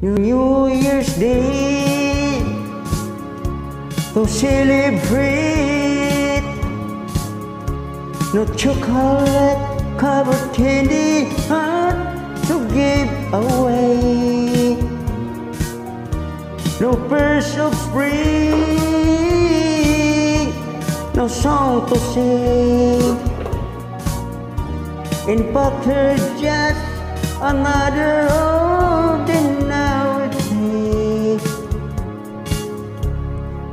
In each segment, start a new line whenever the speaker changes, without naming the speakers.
New Year's Day to celebrate. No chocolate covered candy heart to give away. No birds of spring, no song to sing. In butter just another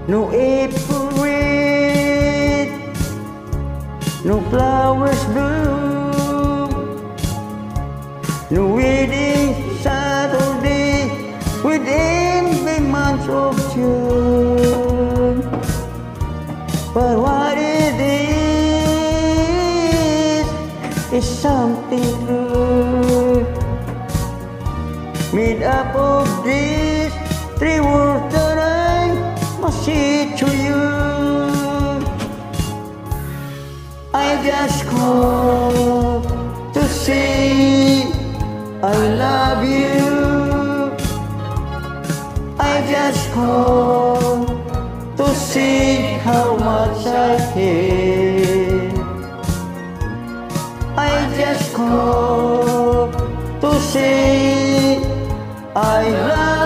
No April rain, no flowers bloom, no wedding Saturday within the month of June. But what it is is something good made up of these three words to you. I just call to say I love you. I just call to say how much I care. I just call to say I love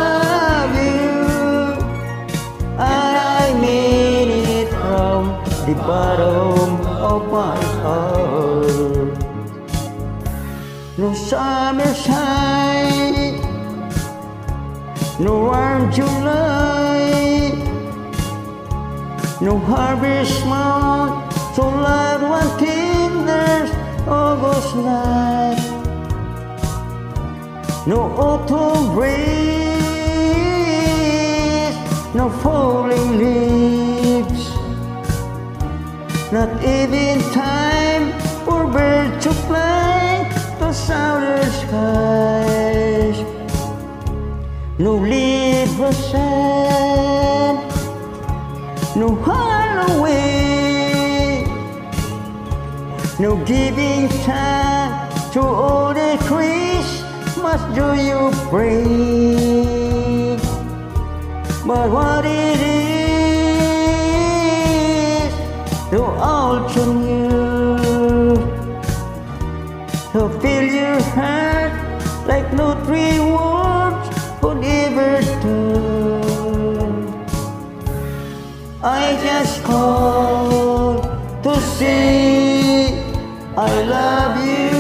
the bottom of my heart. No summer shine, no warm July, no harvest moon, so loud one tenders August night. No autumn breeze, no falling leaves, not even time for birds to fly to southern skies. No Libra sun, no Halloween, no giving time to all the Christmas do you bring? But what it is to alter you, to fill your heart like no three words could ever do. I just call to say I love you.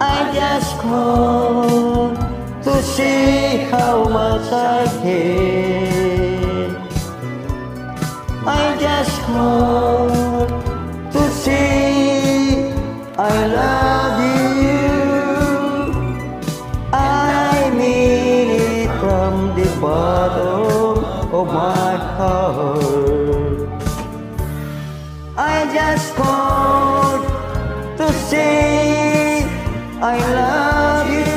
I just call to say how much I care. I just call to say I love you. I mean it from the bottom of my heart. I just called to say I love you.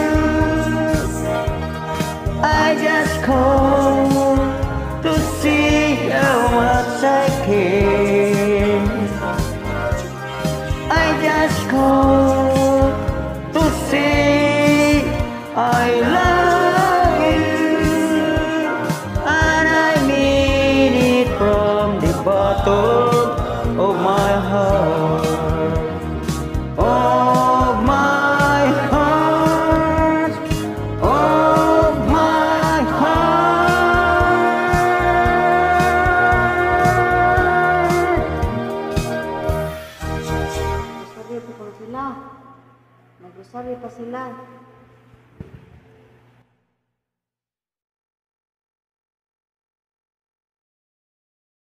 I just called to how much I. I just called to say I love you. And I mean it from the bottom
行吧